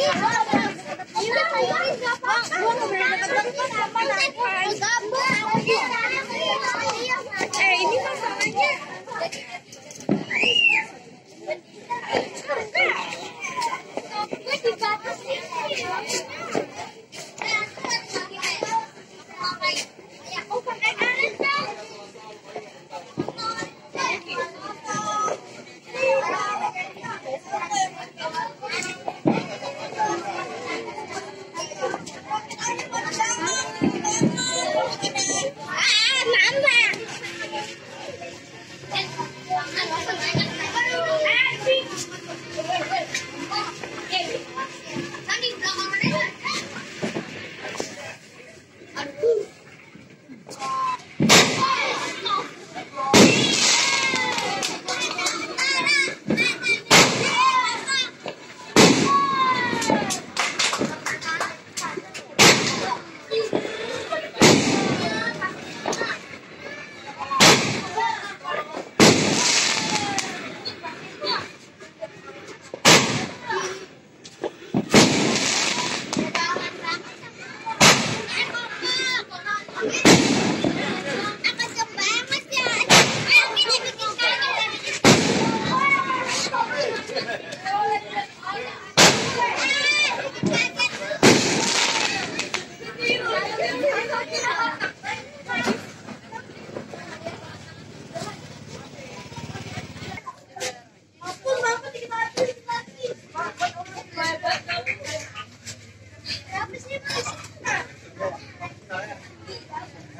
Huwag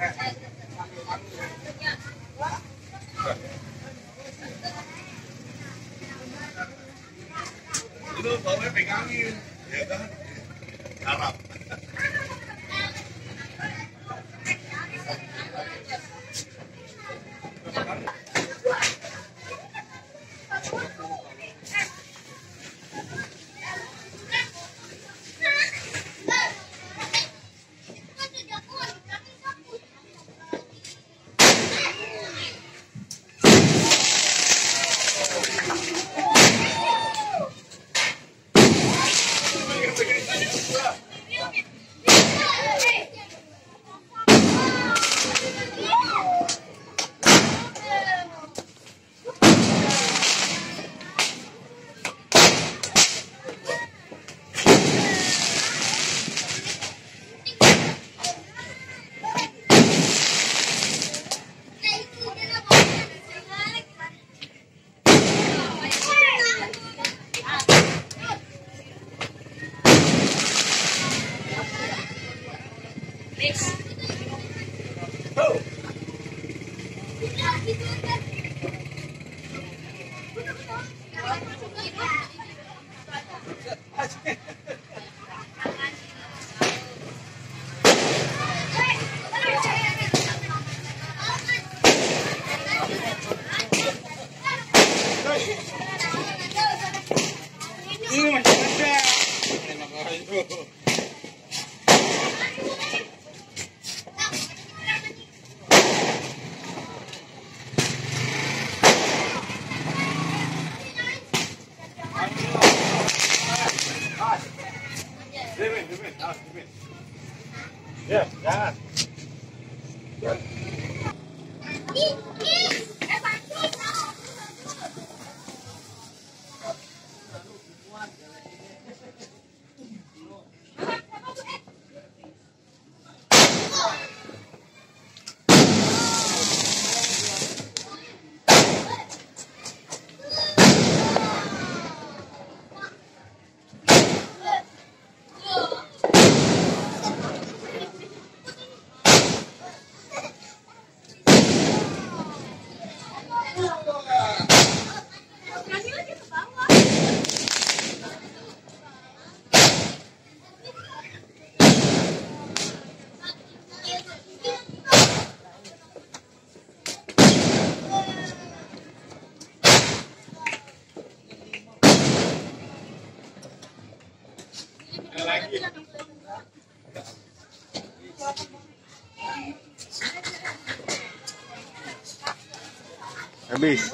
Itu It's oh. Yeah, yeah. Habis.